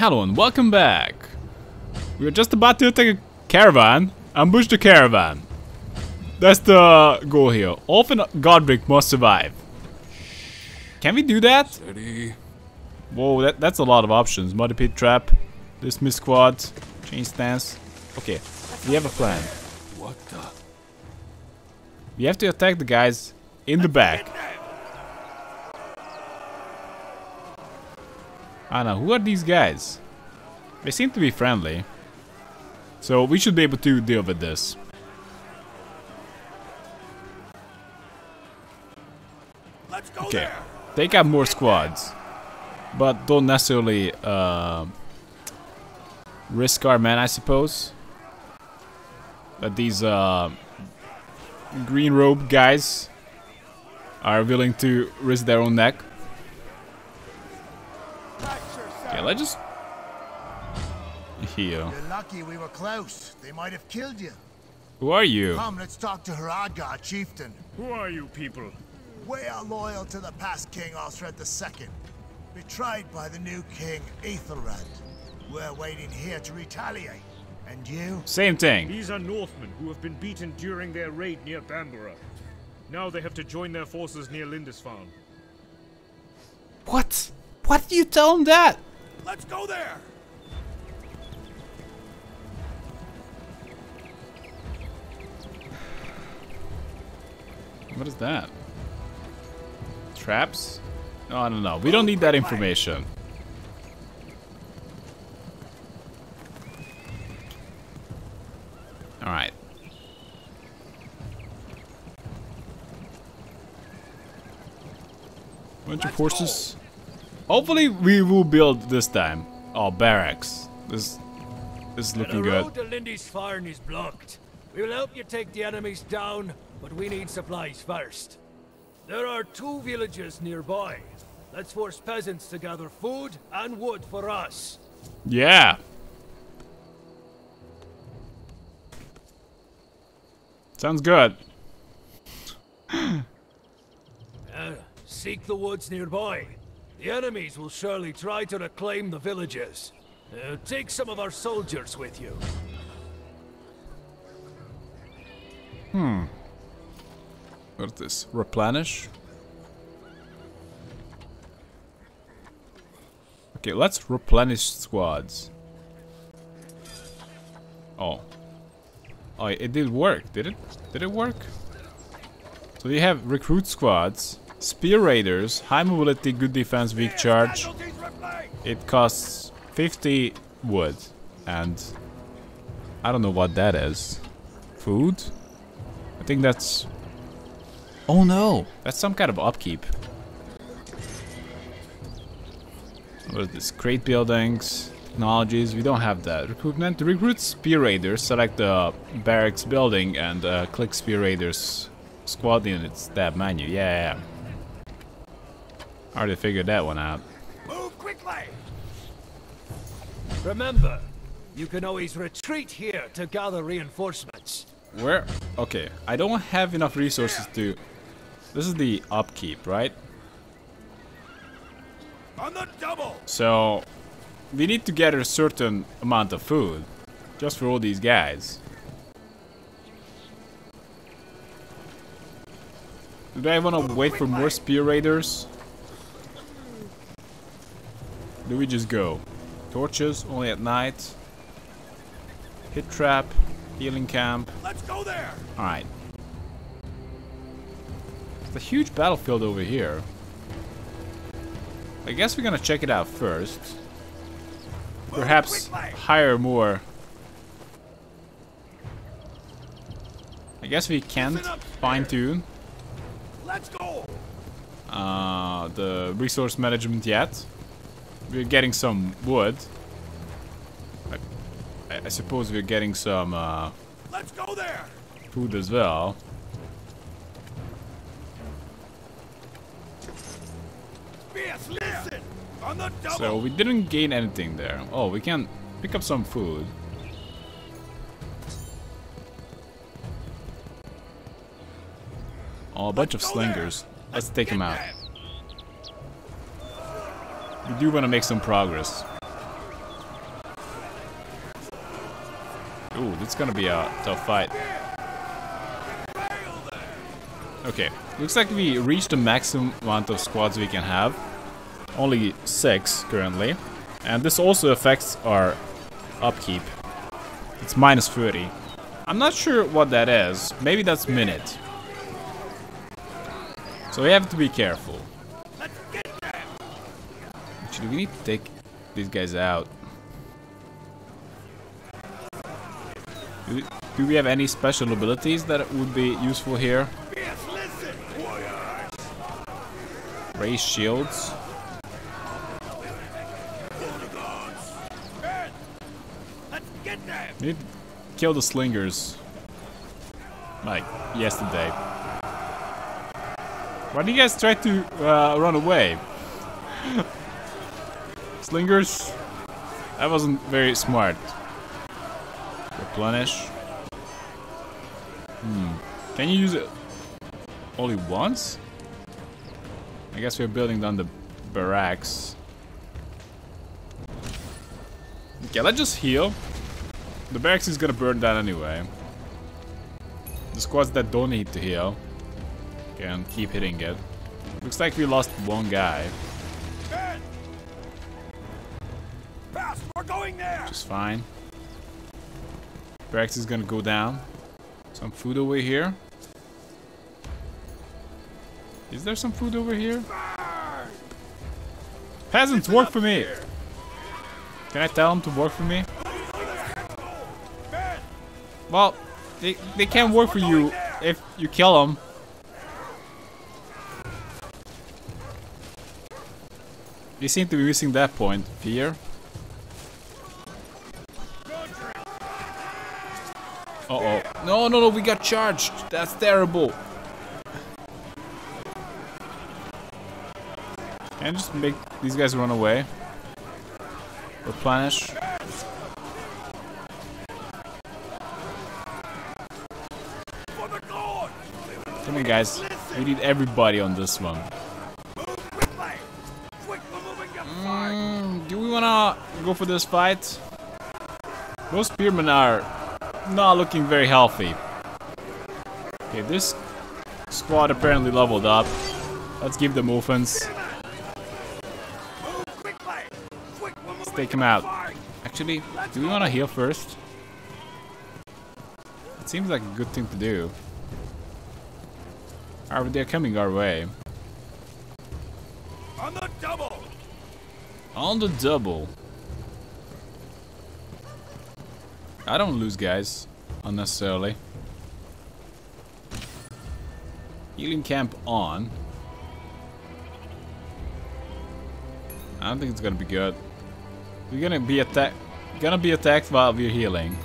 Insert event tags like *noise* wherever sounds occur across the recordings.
Hello and welcome back. We are just about to attack a caravan. Ambush the caravan. That's the goal here. And Godric must survive. Can we do that? Steady. Whoa, that, that's a lot of options. Muddy pit trap, dismiss squad, chain stance. Okay, we have a plan. What the? We have to attack the guys in the back. I don't know, who are these guys? They seem to be friendly. So we should be able to deal with this. Let's go Okay, there. take out more squads. But don't necessarily uh, risk our men, I suppose. That these uh, green robe guys are willing to risk their own neck. Okay, let's just heal. You're lucky we were close. They might have killed you. Who are you? Come, let's talk to Hradgar, chieftain. Who are you people? We are loyal to the past king Osred II. Betrayed by the new king, Ethelred. We're waiting here to retaliate. And you? Same thing. These are Northmen who have been beaten during their raid near Bamborough. Now they have to join their forces near Lindisfarne. What? What do you tell them that? Let's go there. What is that? Traps? No, I don't know. We don't need that information. Alright. Bunch of horses. Hopefully we will build this time. Our barracks. This, this is looking the good. road to Lindisfarne is blocked. We will help you take the enemies down, but we need supplies first. There are two villages nearby. Let's force peasants to gather food and wood for us. Yeah. Sounds good. Uh, seek the woods nearby. The enemies will surely try to reclaim the villages. Uh, take some of our soldiers with you. Hmm. What is this? Replenish? Okay, let's replenish squads. Oh. Oh, it did work, did it? Did it work? So you have recruit squads, spear raiders, high mobility, good defense, weak charge. It costs 50 wood, and I don't know what that is. Food? I think that's... Oh no! That's some kind of upkeep. What is this? Crate buildings, technologies, we don't have that. Recruitment, recruit spear raiders, select the barracks building and uh, click spear raiders squad units tab menu. Yeah, yeah. Already figured that one out. Move quickly. Remember, you can always retreat here to gather reinforcements. Where? Okay, I don't have enough resources to... This is the upkeep, right? On the double. So, we need to gather a certain amount of food. Just for all these guys. Do I want to wait for more spear raiders? Do we just go? Torches, only at night. Hit trap, healing camp. Let's go there. Alright. It's a huge battlefield over here. I guess we're gonna check it out first. Perhaps hire more. I guess we can't fine tune Let's go. uh, the resource management yet. We're getting some wood. I, I suppose we're getting some uh, Let's go there. food as well. Fierce, listen. On the double. So we didn't gain anything there. Oh, we can pick up some food. Oh, a bunch of slingers. Let's take them out. You do want to make some progress. Ooh, that's gonna be a tough fight. Okay, looks like we reached the maximum amount of squads we can have. Only 6 currently. And this also affects our upkeep. It's minus 30. I'm not sure what that is. Maybe that's minute. So we have to be careful. We need to take these guys out. Do we, do we have any special abilities that would be useful here? Raise shields. Need to kill the slingers. Like yesterday. Why do you guys try to uh, run away? *laughs* slingers? That wasn't very smart. Replenish. Hmm. Can you use it only once? I guess we're building down the barracks. Okay, let's just heal. The barracks is gonna burn down anyway. The squads that don't need to heal can keep hitting it. Looks like we lost one guy. Is fine. Barracks is gonna go down. Some food over here. Is there some food over here? Peasants, work for me! Can I tell them to work for me? Well, they, they can't work for you if you kill them. You seem to be missing that point. Fear? No, no, no, we got charged. That's terrible. Can I just make these guys run away? Replenish. Come on, guys. We need everybody on this one. Mm, do we wanna go for this fight? Those spearmen are not looking very healthy. Okay, this squad apparently leveled up. Let's give them offense. Let's take him out. Actually, do we want to heal first? It seems like a good thing to do. Are they're coming our way? On the double. On the double. I don't lose guys unnecessarily. Healing camp on. I don't think it's gonna be good. We're gonna be attacked. Gonna be attacked while we're healing.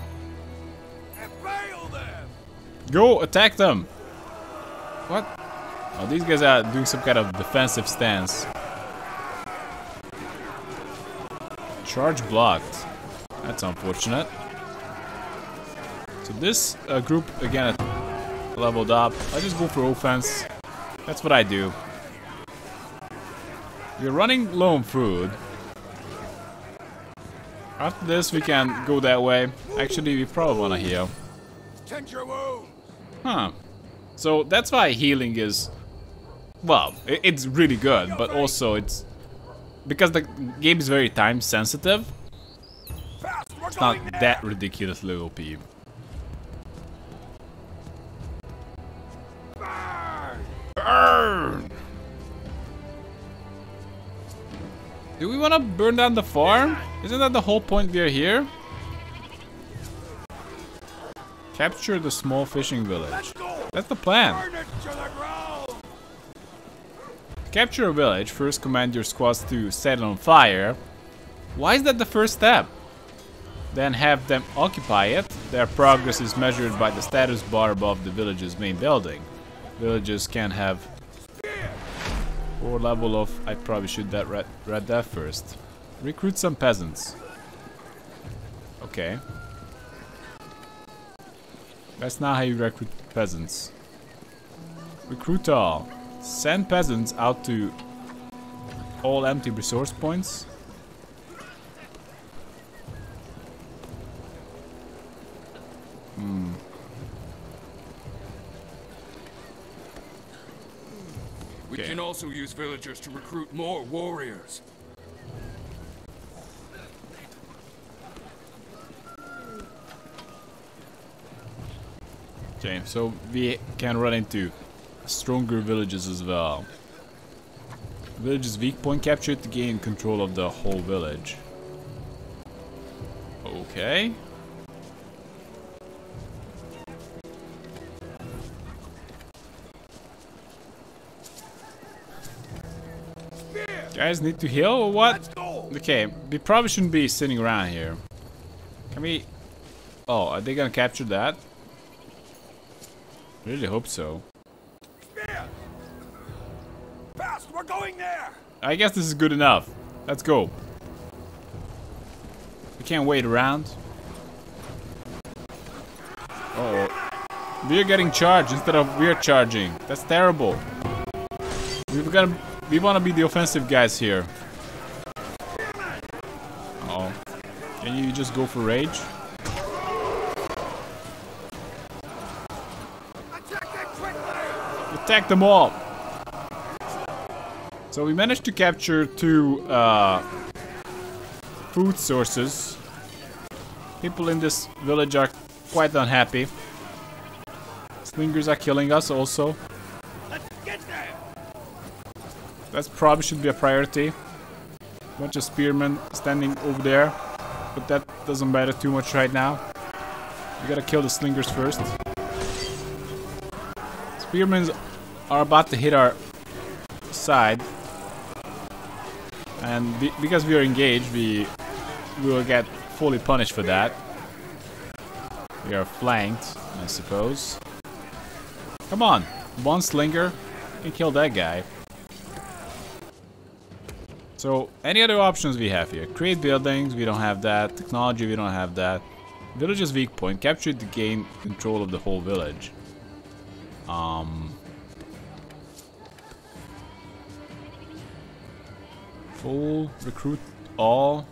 Go attack them. What? Oh, these guys are doing some kind of defensive stance. Charge blocked. That's unfortunate. So this uh, group again leveled up. I just go for offense. That's what I do. We're running low on food. After this, we can go that way. Actually, we probably want to heal. Tend your wounds. Huh. So that's why healing is... Well, it's really good, but also it's... Because the game is very time sensitive, it's not that ridiculously OP. Do we want to burn down the farm? Isn't that the whole point we are here? Capture the small fishing village. That's the plan. Capture a village, first command your squads to set it on fire. Why is that the first step? Then have them occupy it. Their progress is measured by the status bar above the village's main building. Villages can have four level of... I probably should that read, read that first. Recruit some peasants. Okay. That's not how you recruit peasants. Recruit all. Send peasants out to all empty resource points. Also use villagers to recruit more warriors. Okay, so we can run into stronger villages as well. Village's weak point captured to gain control of the whole village. Okay. Guys need to heal or what? Okay, we probably shouldn't be sitting around here. Can we... Oh, are they gonna capture that? Really hope so. Fast, we're going there. I guess this is good enough. Let's go. We can't wait around. Uh oh. We're getting charged instead of we're charging. That's terrible. We've got we want to be the offensive guys here. Uh oh. Can you just go for rage? Attack them all! So we managed to capture two uh, food sources. People in this village are quite unhappy. Slingers are killing us also. Let's get there. That probably should be a priority. Bunch of spearmen standing over there. But that doesn't matter too much right now. We gotta kill the slingers first. Spearmen are about to hit our side. And be because we are engaged, we will get fully punished for that. We are flanked, I suppose. Come on, one slinger can kill that guy. So, any other options we have here? Create buildings, we don't have that. Technology, we don't have that. Village's weak point, capture to gain control of the whole village. Um... Full, recruit all.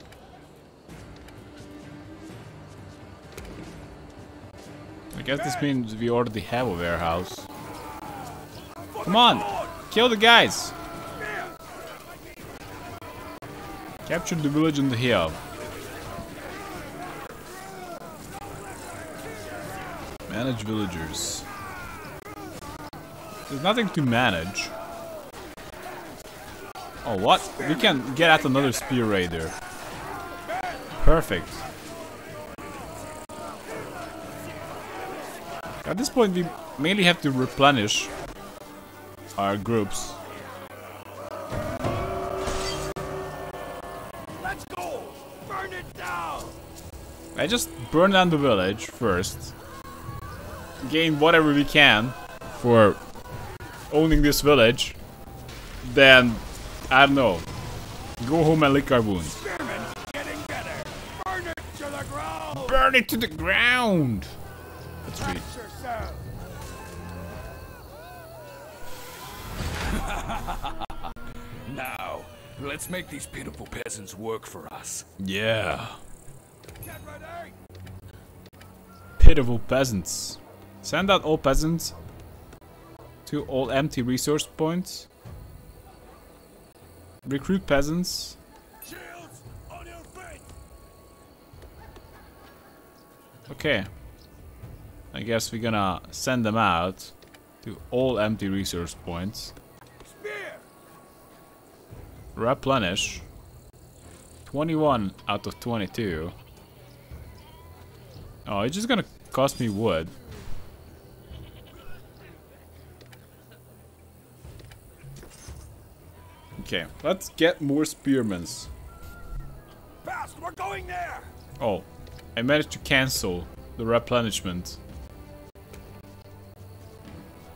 I guess this means we already have a warehouse. Come on! Kill the guys! Capture the village on the hill. Manage villagers. There's nothing to manage. Oh, what? We can get at another spear raider. Perfect. At this point, we mainly have to replenish our groups. I just burn down the village first. Gain whatever we can for owning this village. Then, I don't know. Go home and lick our wounds. Spearmen getting better. Burn it to the ground. Burn it to the ground! Let's read. Watch yourself. Now, let's make these pitiful peasants work for us. Yeah. Pitiful peasants. Send out all peasants to all empty resource points. Recruit peasants. Shields on your feet. Okay. I guess we're gonna send them out to all empty resource points. Replenish. 21 out of 22. Oh, it's just gonna cost me wood. Okay, let's get more spearmans. Fast, we're going there. Oh, I managed to cancel the replenishment.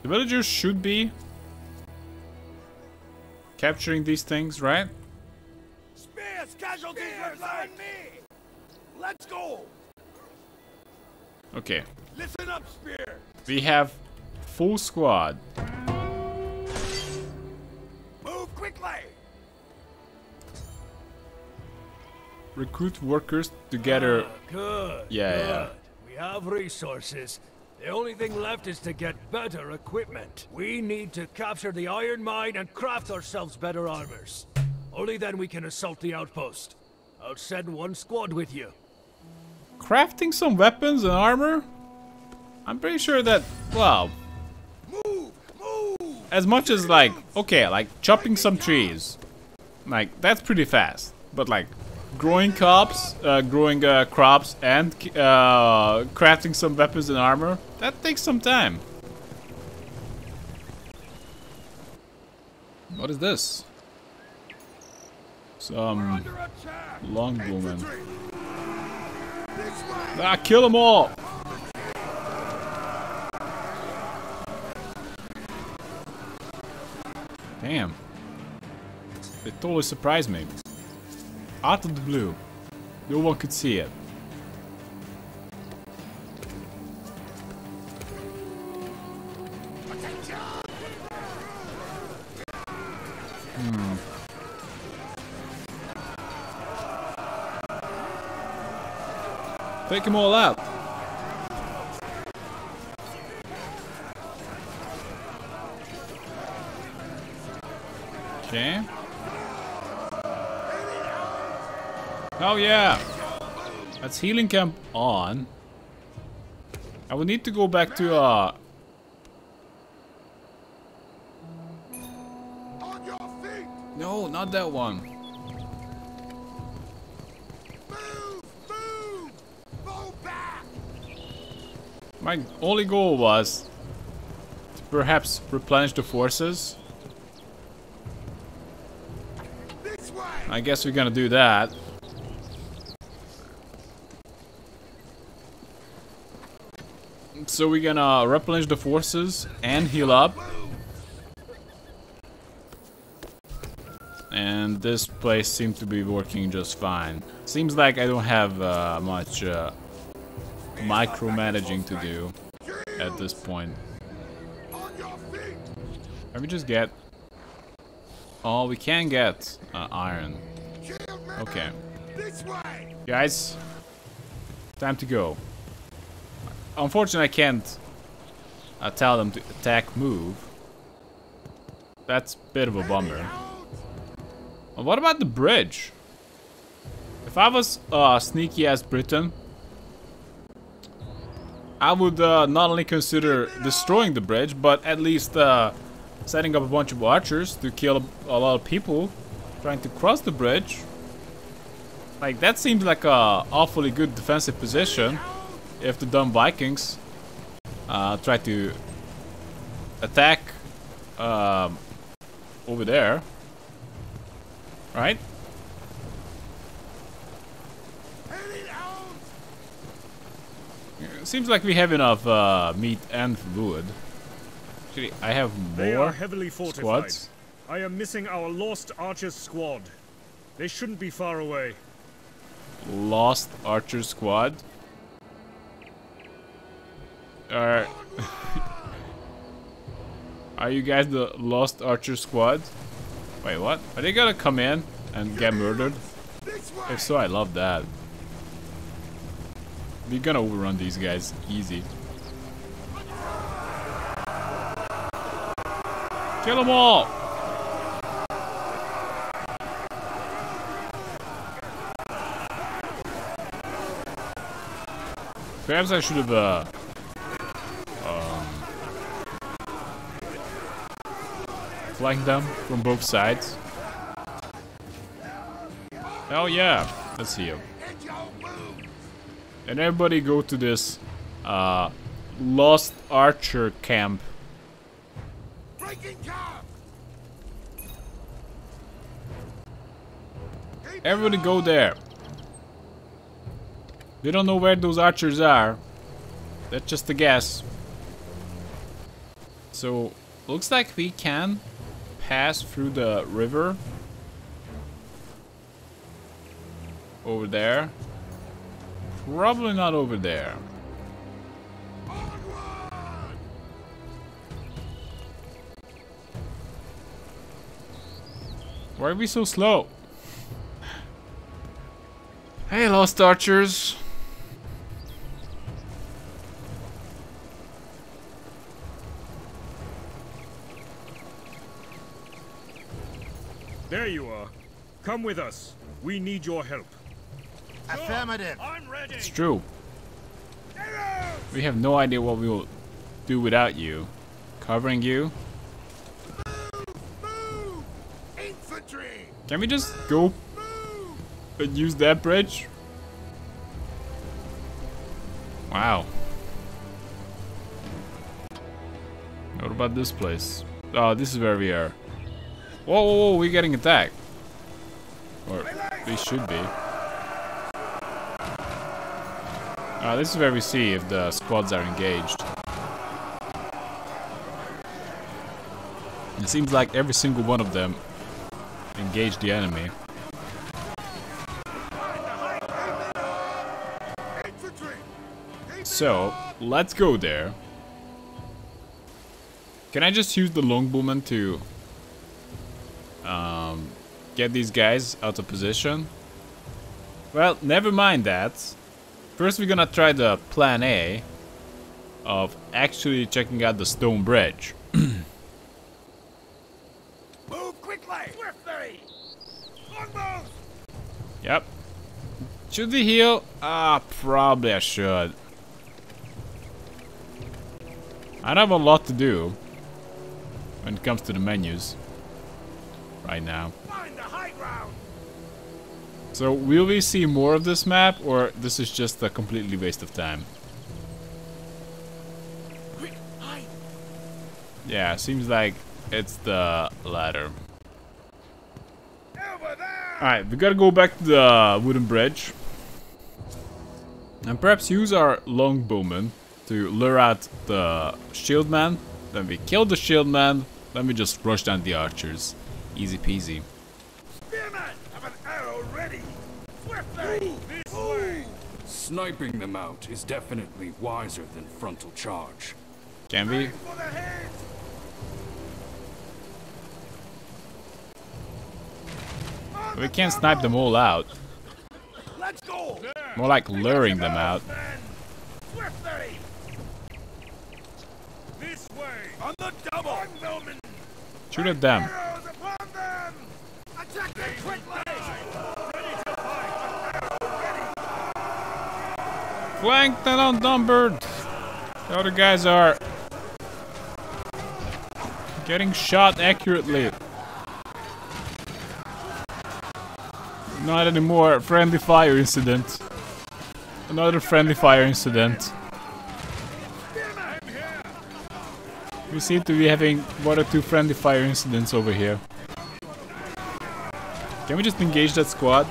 The villagers should be capturing these things, right? Spears, casualties, reply me. Let's go. Okay, Listen up, Spear. we have full squad. Move quickly. Recruit workers together. Ah, good. Yeah, good. yeah. We have resources. The only thing left is to get better equipment. We need to capture the iron mine and craft ourselves better armors. Only then we can assault the outpost. I'll send one squad with you. Crafting some weapons and armor? I'm pretty sure that, well, as much as like, okay, like chopping some trees, like that's pretty fast. But like growing crops, uh, growing uh, crops and uh, crafting some weapons and armor, that takes some time. What is this? Some Under attack! longbowmen. Infantry! This way! Ah, kill them all! Damn. It totally surprised me. Out of the blue. No one could see it. Hmm. Take them all out. Okay. Oh yeah. That's healing camp on. I will need to go back to uh On your feet! No, not that one. Move! Move! Back! My only goal was to perhaps replenish the forces. This way! I guess we're gonna do that. So we're gonna replenish the forces and heal up. And this place seems to be working just fine. Seems like I don't have uh, much uh, micromanaging to do at this point. Can we just get... Oh, we can get uh, iron. Okay. Guys, time to go. Unfortunately, I can't uh, tell them to attack move. That's a bit of a bummer. Well, what about the bridge? If I was uh, sneaky as Britain, I would uh, not only consider destroying the bridge, but at least uh, setting up a bunch of archers to kill a, a lot of people trying to cross the bridge. Like, that seems like a awfully good defensive position if the dumb Vikings uh, try to attack um, over there. Right? Seems like we have enough uh, meat and wood. Actually, I have They more are heavily fortified. squads. I am missing our lost archers squad. They shouldn't be far away. Lost Archer Squad. Are *laughs* Are you guys the Lost Archer Squad? Wait, what? Are they gonna come in and get murdered? If so, I love that. We're gonna overrun these guys easy. Kill them all! Perhaps I should have uh, flanked them from both sides. Oh yeah, let's see him. And everybody go to this uh, Lost Archer camp. Everybody go there. They don't know where those archers are. That's just a guess. So, looks like we can pass through the river. Over there. Probably not over there. Why are we so slow? Hey, Lost Archers. Come with us. We need your help. Affirmative. I'm ready. It's true. We have no idea what we will do without you. Covering you? Move! Infantry! Can we just go Move! and use that bridge? Wow. What about this place? Oh, this is where we are. Whoa, whoa, whoa, we're getting attacked. Should be. Uh, this is where we see if the squads are engaged. It seems like every single one of them engaged the enemy. So, let's go there. Can I just use the longbowman to um, get these guys out of position? Well, never mind that. First we're gonna try the plan A of actually checking out the stone bridge. *clears throat* Move quickly! Swiftly! Longbows! Yep. Should we heal? Ah, probably I should. I don't have a lot to do when it comes to the menus right now. Find the high ground! So will we see more of this map or this is just a completely waste of time? Yeah, seems like it's the there! Alright, we gotta go back to the wooden bridge. And perhaps use our longbowman to lure out the shieldman. Then we kill the shieldman. Then we just rush down the archers. Easy peasy. Sniping them out is definitely wiser than frontal charge. Can we? For the head! On We can't snipe them all out. Let's go! More like luring them out. This way. On the double! Shoot at them. Flanked and outnumbered. The other guys are getting shot accurately. Not anymore. Friendly fire incident. Another friendly fire incident. We seem to be having one or two friendly fire incidents over here. Can we just engage that squad?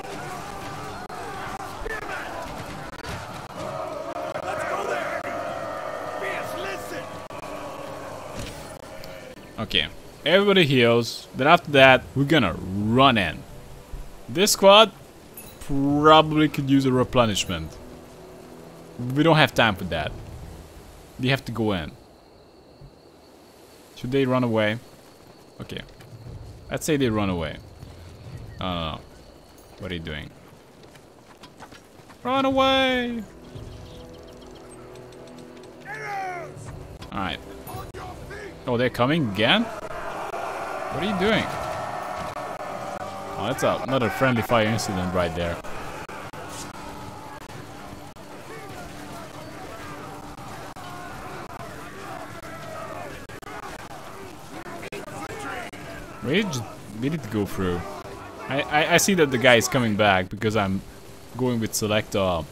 Everybody heals. Then after that, we're gonna run in. This squad probably could use a replenishment. We don't have time for that. We have to go in. Should they run away? Okay. Let's say they run away. No, no, no. What are you doing? Run away! Alright. Oh, they're coming again? What are you doing? Oh, that's a, another friendly fire incident right there. We need to go through. I, I, I see that the guy is coming back because I'm going with select uh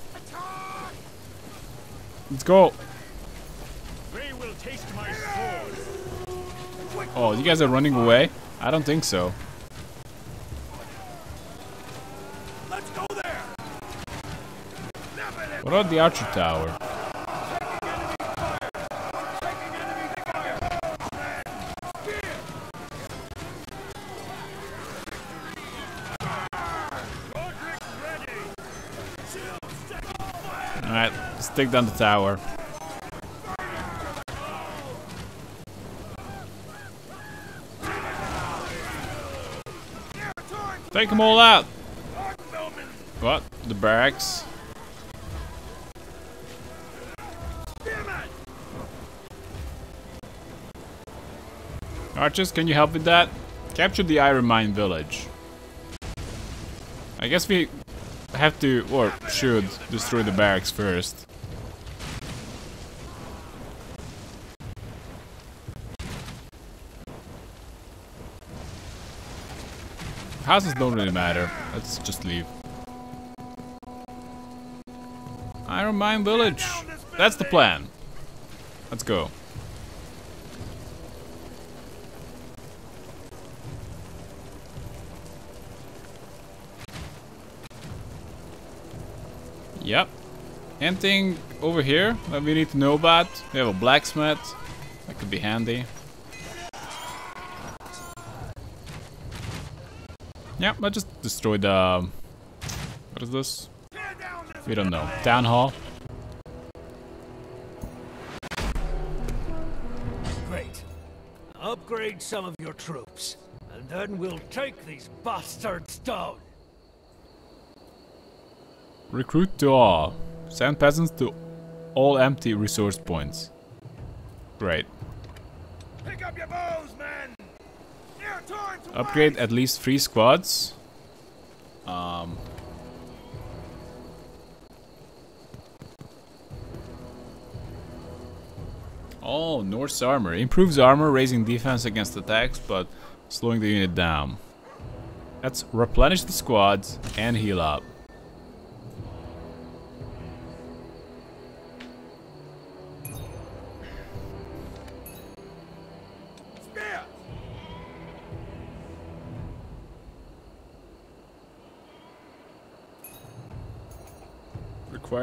Let's go. Oh, you guys are running away? I don't think so. Let's go there! What about the archer tower? Alright, let's take down the tower. Take them all out! What? The barracks? Archers, can you help with that? Capture the Iron Mine village. I guess we have to, or should, destroy the barracks first. Houses don't really matter. Let's just leave. Iron Mine Village. That's the plan. Let's go. Yep. Anything over here that we need to know about? We have a blacksmith. That could be handy. Yeah, let's just destroyed the... What is this? We don't know. Town hall. Great. Upgrade some of your troops, and then we'll take these bastards down. Recruit to all. Send peasants to all empty resource points. Great. Pick up your bows, men! Upgrade at least three squads. Um. Oh, Norse armor. Improves armor, raising defense against attacks, but slowing the unit down. Let's replenish the squads and heal up.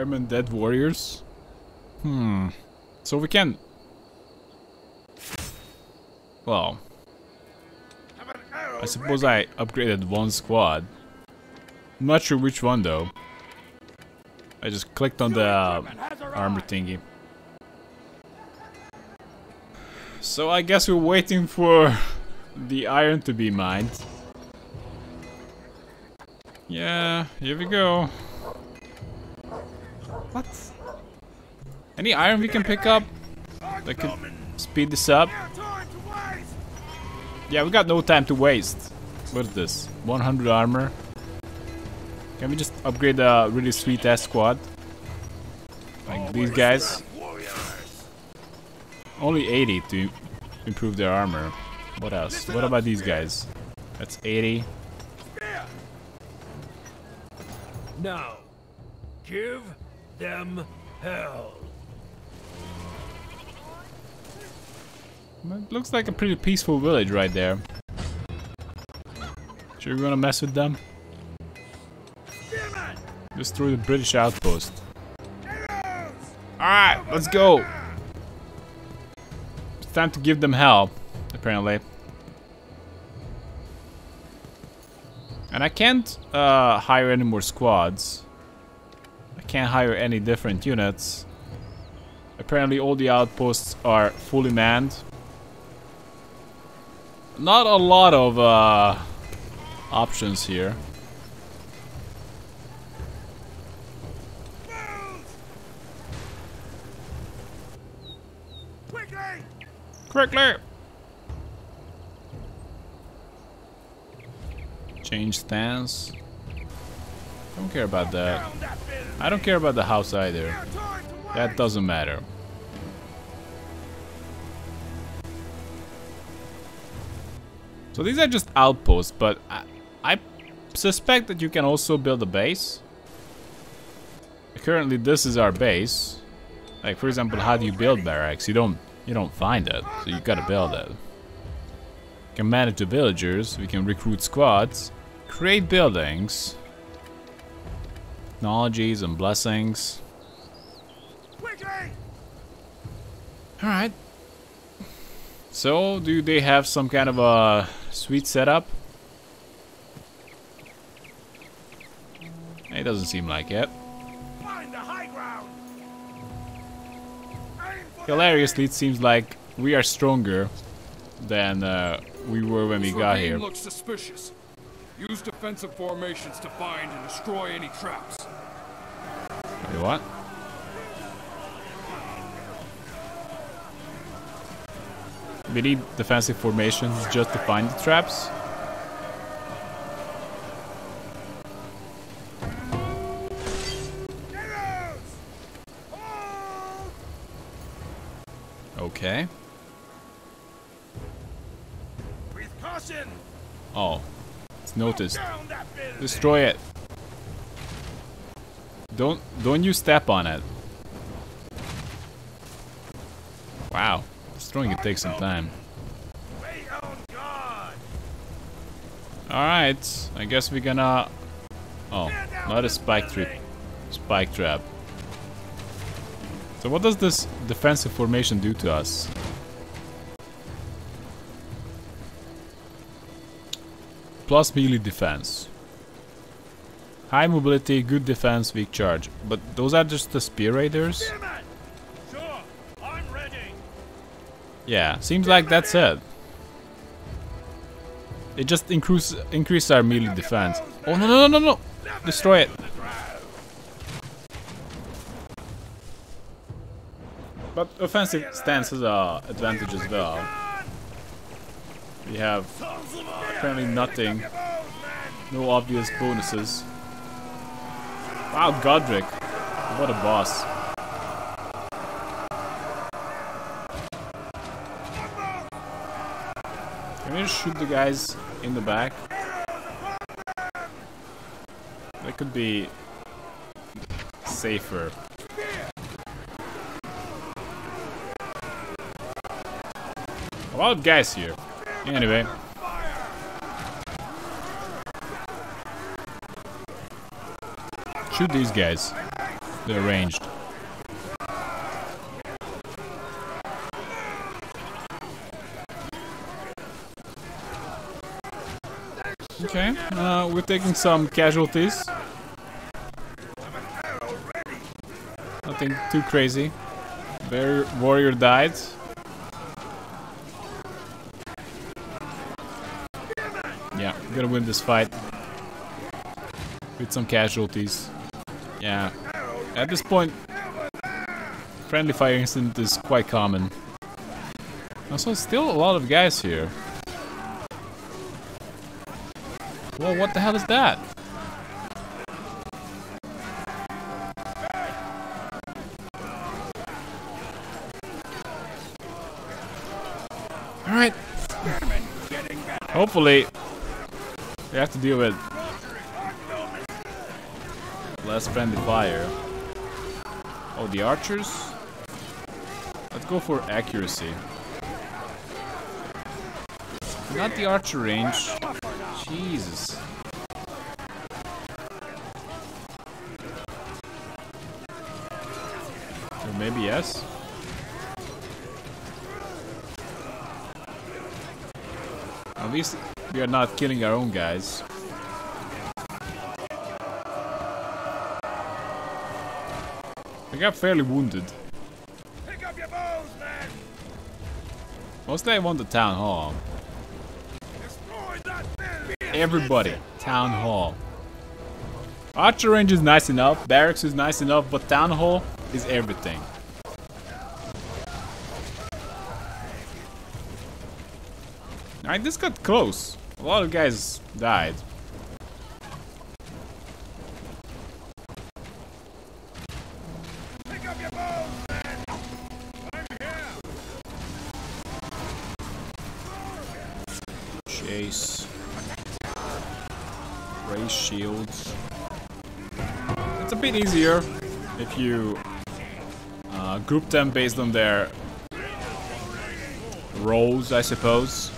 Dead warriors? Hmm. So we can... Well, I suppose I upgraded one squad. I'm not sure which one though. I just clicked on the uh, armor thingy. So I guess we're waiting for the iron to be mined. Yeah, here we go. What? Any iron we can pick up that could speed this up? Yeah, we got no time to waste. What is this? 100 armor. Can we just upgrade a really sweet ass squad? Like these guys. Only 80 to improve their armor. What else? What about these guys? That's 80. Spear! Now, give them hell. It looks like a pretty peaceful village right there. Sure you wanna mess with them? Destroy the British outpost. Alright, let's go! It's time to give them hell, apparently. And I can't uh, hire any more squads. Can't hire any different units. Apparently all the outposts are fully manned. Not a lot of uh, options here. Quickly! Quickly! Change stance. Don't care about that. I don't care about the house either. That doesn't matter. So these are just outposts, but I, I suspect that you can also build a base. Currently, this is our base. Like, for example, how do you build barracks? You don't, you don't find it, so you gotta build it. We can manage the villagers. We can recruit squads, create buildings, technologies and blessings. Alright. So, do they have some kind of a sweet setup? It doesn't seem like it. Find the high ground! Hilariously, it seems like we are stronger than uh, we were when we This got here. looks suspicious. Use defensive formations to find and destroy any traps what? We need defensive formations just to find the traps. Okay. With caution. Oh, it's noticed. Destroy it. Don't don't you step on it. Wow. Destroying it takes some time. Alright. I guess we're gonna Oh, not a spike trap. Spike trap. So what does this defensive formation do to us? Plus melee defense. High mobility, good defense, weak charge. But those are just the spear raiders? Sure! Yeah, seems like that's it. It just increase increase our melee defense. Oh no no no no no! Destroy it. But offensive stance has a advantage as well. We have apparently nothing, no obvious bonuses. Wow, Godric, what a boss! Can we just shoot the guys in the back? That could be safer. A lot of guys here. Anyway. Shoot these guys. They're ranged. Okay, uh, we're taking some casualties. Nothing too crazy. Their warrior died. Yeah, we're gonna win this fight. With some casualties. Yeah. At this point, friendly fire incident is quite common. Also, still a lot of guys here. Whoa, what the hell is that? Alright. Hopefully, we have to deal with less friendly fire. Oh, the archers? Let's go for accuracy. Not the archer range. Jesus. Or maybe yes? At least we are not killing our own guys. Got fairly wounded. Pick up your bows, men! Mostly I want the town hall. That! Everybody, town hall. Archer range is nice enough, barracks is nice enough, but town hall is everything. Alright, this got close. A lot of guys died. Uh, group them based on their roles, I suppose.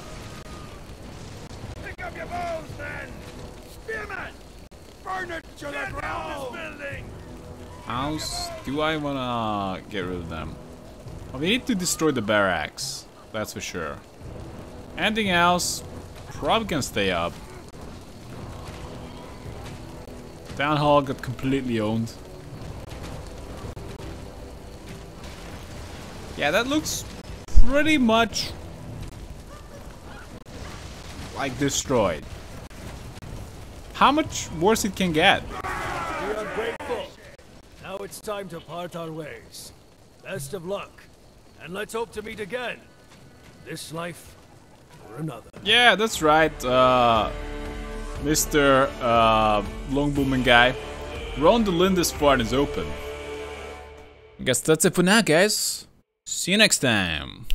Pick up your bows, men! Spearman! Burn it to the ground! This building! House, do I wanna get rid of them? Well, we need to destroy the barracks, that's for sure. Anything else, probably can stay up. Town hall got completely owned. Yeah, that looks pretty much like destroyed. How much worse it can get? We're ungrateful. Now it's time to part our ways. Best of luck. And let's hope to meet again. This life or another. Yeah, that's right, uh, Mr. Uh, Longbooming guy. Round the Lindisfarne is open. I guess that's it for now, guys. See you next time.